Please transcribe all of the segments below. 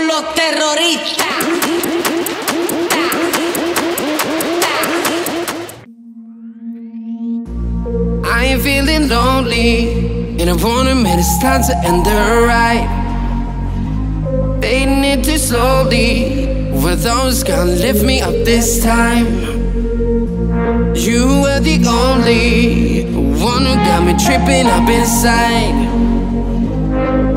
con los terroristas. I ain't feeling lonely, and I wanna admit it's time to end the ride. Fading it too slowly, with those gonna lift me up this time. You were the only one who got me tripping up inside.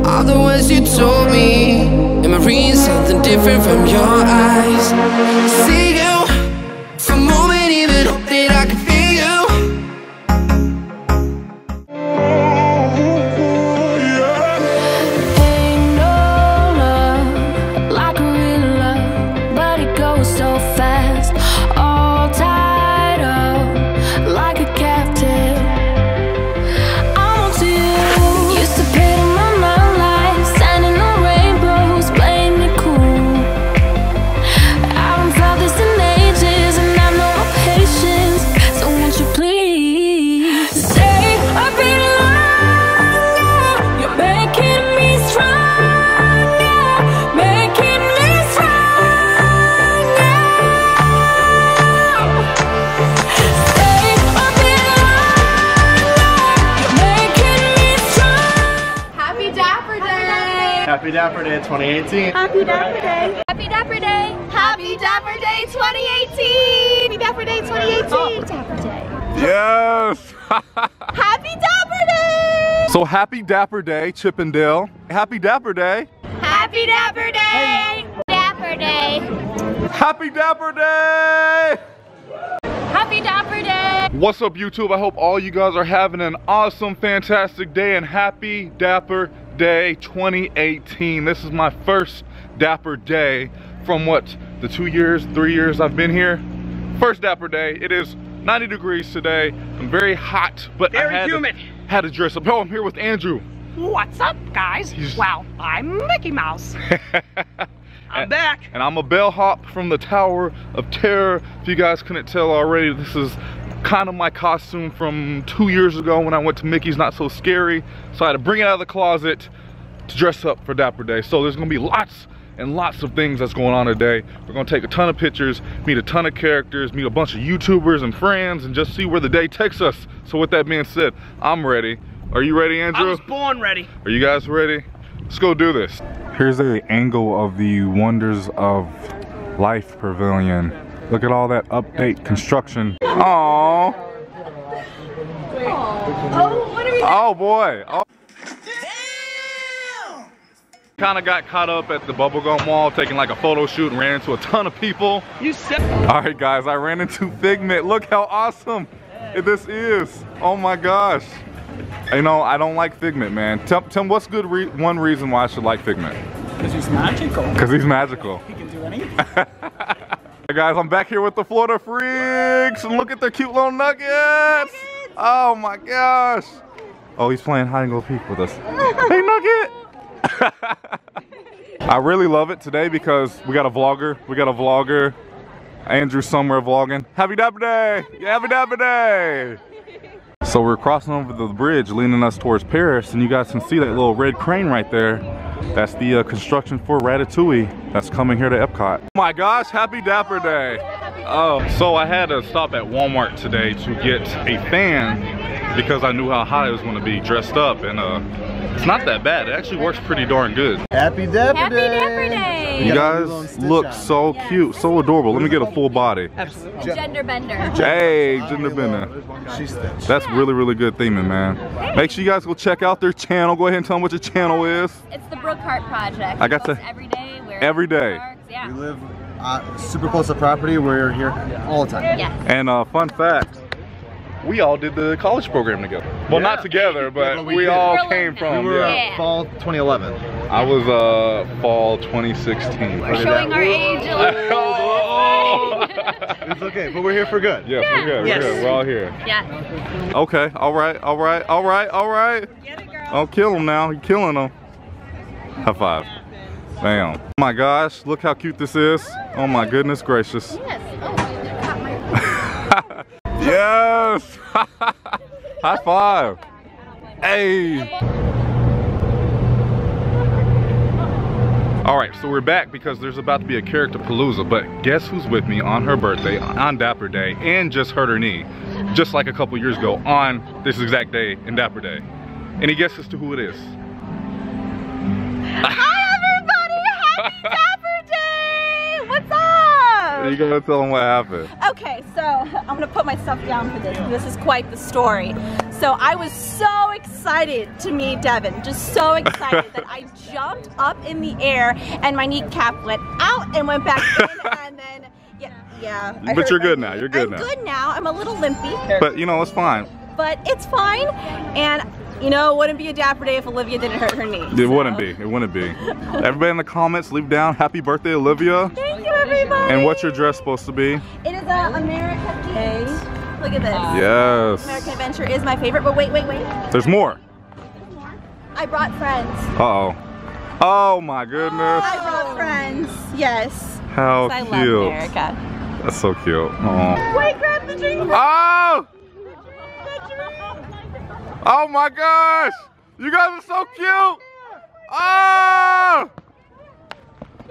All the words you told me, am I reading something different from your eyes? See Dapper Day 2018. Happy Dapper Day! Happy Dapper Day! Happy Dapper Day 2018! Happy Dapper Day 2018! Dapper Day! Yes! Happy Dapper Day! so happy Dapper Day, Chip and Dale. Happy Dapper Day. Happy Dapper Day! Dapper Day! Happy Dapper Day! Happy Dapper Day! What's up, YouTube? I hope all you guys are having an awesome, fantastic day and happy Dapper Day 2018. This is my first Dapper Day from what, the two years, three years I've been here? First Dapper Day. It is 90 degrees today. I'm very hot, but Very I had humid. To, had to dress up. Oh, I'm here with Andrew. What's up, guys? He's- Well, I'm Mickey Mouse. I'm back. And I'm a bellhop from the Tower of Terror. If you guys couldn't tell already, this is kind of my costume from two years ago when I went to Mickey's Not So Scary. So I had to bring it out of the closet to dress up for Dapper Day. So there's gonna be lots and lots of things that's going on today. We're gonna take a ton of pictures, meet a ton of characters, meet a bunch of YouTubers and friends, and just see where the day takes us. So with that being said, I'm ready. Are you ready, Andrew? I was born ready. Are you guys ready? Let's go do this. Here's a angle of the Wonders of Life Pavilion. Look at all that update construction. Aww. Oh, what are we Oh boy. Oh. Kind of got caught up at the bubblegum wall taking like a photo shoot and ran into a ton of people. You said All right, guys, I ran into Figment. Look how awesome this is. Oh my gosh. You know, I don't like Figment, man. Tim, Tim what's good re one reason why I should like Figment? because he's magical. Because he's magical. He can do anything. Hey guys, I'm back here with the Florida Freaks, and look at their cute little nuggets. Oh my gosh. Oh, he's playing hide and go peek with us. hey Nugget. I really love it today because we got a vlogger. We got a vlogger. Andrew somewhere vlogging. Happy Dapper Day. Happy Dapper Day. So we're crossing over the bridge leading us towards Paris and you guys can see that little red crane right there. That's the uh, construction for Ratatouille that's coming here to Epcot. Oh my gosh, happy Dapper Day. Oh, so I had to stop at Walmart today to get a fan because I knew how hot it was going to be dressed up and uh, it's not that bad. It actually works pretty darn good. Happy Dapper Happy Day! Dapper Day! You got a Lilo and guys look on. so cute, so adorable. Let me get a full body. Gender bender. Hey, Gender Bender. That's really, really good theming, man. Make sure you guys go check out their channel. Go ahead and tell them what your channel is. It's the Brookehart Project. I got to- every day. We're every day. Yeah. We live uh, super close to property. We're here all the time. Yeah. And uh, fun fact, we all did the college program together. Well, not together, but but we we, all We're came from. We were yeah. Yeah. fall 2011. I was uh fall 2016. We're showing our age a little. Oh. It's okay, but we're here for good. Yeah. we're good. We're Yes. good. We're all here. Yeah. Okay. All right. All right. All right. All right. I'll kill him now. You're killing him. High five. Bam. Oh my gosh. Look how cute this is. Oh my goodness gracious. Yes. Oh, you caught my. Yes. High five. Hey. All right, so we're back because there's about to be a character palooza, but guess who's with me on her birthday, on Dapper Day, and just hurt her knee, just like a couple years ago on this exact day in Dapper Day. Any guesses to who it is? Hi everybody! Happy Dapper Day! What's up? You gotta tell them what happened. Okay, so I'm gonna put myself down for this. This is quite the story. So I was so excited to meet Devin, just so excited that I jumped up in the air and my kneecap went out and went back in, and then yeah, yeah. I But you're good now, you're good I'm now. good now. I'm a little limpy, But you know, it's fine. but it's fine. And you know, it wouldn't be a Dapper Day if Olivia didn't hurt her knee. It so- wouldn't be, it wouldn't be. Everybody in the comments, leave down happy birthday, Olivia. Thank you, everybody. And what's your dress supposed to be? It is a America Day. Look at this. Uh, yes. American Adventure is my favorite, but wait, wait, wait. There's more. I brought friends. Uh-oh. Oh my goodness. I brought friends. Yes. How cute. I cute. love America. That's so cute. Oh. Wait, grab the drink. Oh! Oh my gosh! You guys are so cute! Oh!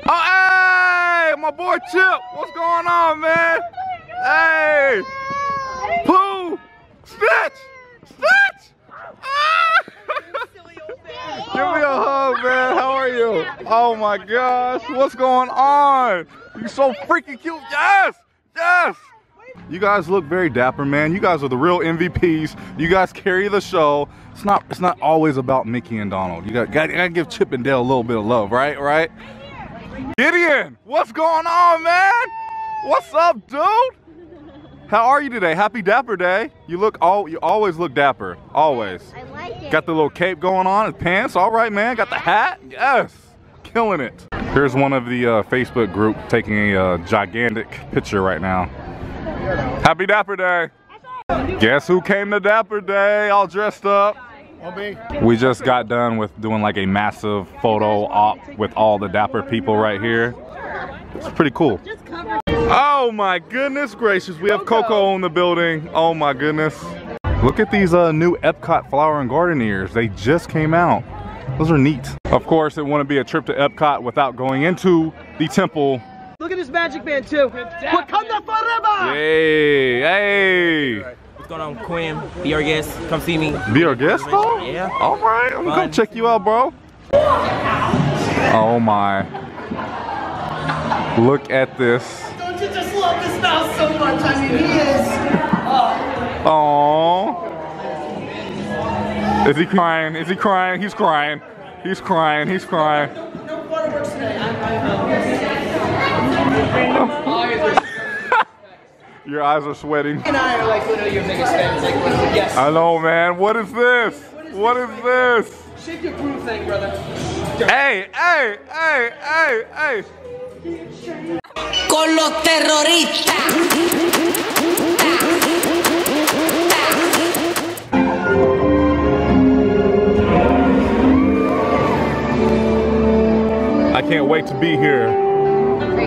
Oh, hey! My boy Chip! What's going on, man? Hey! Pooh! Stitch! Stitch! Ah! Give me a hug, man. How are you? Oh my gosh. What's going on? You're so freaking cute. Yes! Yes! You guys look very dapper, man. You guys are the real MVPs. You guys carry the show. It's not it's not always about Mickey and Donald. You got gotta, gotta give Chip and Dale a little bit of love, right? Right? Gideon, what's going on, man? What's up, dude? How are you today? Happy Dapper Day. You look all you always look dapper. Always. I like it. Got the little cape going on, and pants. All right, man. Got the hat. Yes, killing it. Here's one of the uh, Facebook group taking a uh, gigantic picture right now. Happy Dapper Day. Guess who came to Dapper Day all dressed up? We just got done with doing like a massive photo op with all the Dapper people right here. It's pretty cool. Oh my goodness gracious, we have Coco in the building. Oh my goodness. Look at these uh, new Epcot flower and garden ears. They just came out. Those are neat. Of course, it wouldn't be a trip to Epcot without going into the temple. Look at this magic band too. Wakanda forever! Hey, hey. What's going on, Quinn? Be our guest. Come see me. Be our guest though? Yeah. All right, I'm gonna check you out, bro. Oh my. Look at this. Don't you just love this mouse so much? I mean, he is. Oh. Is he crying? Is he crying? He's crying. He's crying. He's crying. No waterworks today. I'm, Your eyes are sweating. and I are like literally your biggest fans. Like, literally, yes. I know, man. What is this? What is this? Shake your groove thing, brother. Hey, hey, hey, hey, hey. con los terroristas. I can't wait to be here.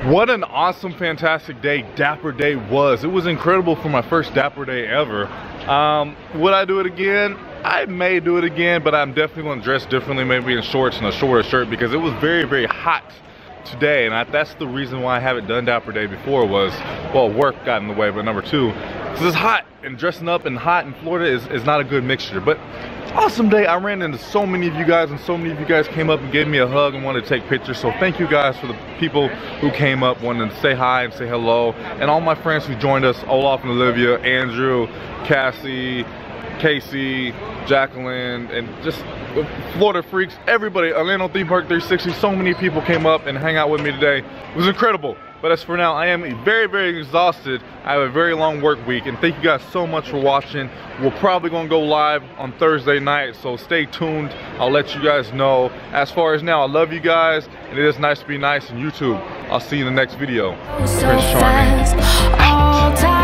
What an awesome, fantastic day Dapper Day was. It was incredible for my first Dapper Day ever. Um, would I do it again? I may do it again, but I'm definitely gonna dress differently, maybe in shorts and a shorter shirt because it was very, very hot today. And I, that's the reason why I haven't done Dapper Day before was, well, work got in the way, but number two, because it's hot and dressing up and hot in Florida is, is not a good mixture. But awesome day. I ran into so many of you guys and so many of you guys came up and gave me a hug and wanted to take pictures. So thank you guys for the people who came up, wanted to say hi and say hello. And all my friends who joined us, Olaf and Olivia, Andrew, Cassie, Casey, Jacqueline, and just Florida freaks, everybody, Orlando Theme Park 360, so many people came up and hang out with me today. It was incredible. But as for now, I am very, very exhausted. I have a very long work week, and thank you guys so much for watching. We're probably gonna go live on Thursday night, so stay tuned. I'll let you guys know. As far as now, I love you guys, and it is nice to be nice on YouTube. I'll see you in the next video. Charming. fast, all time.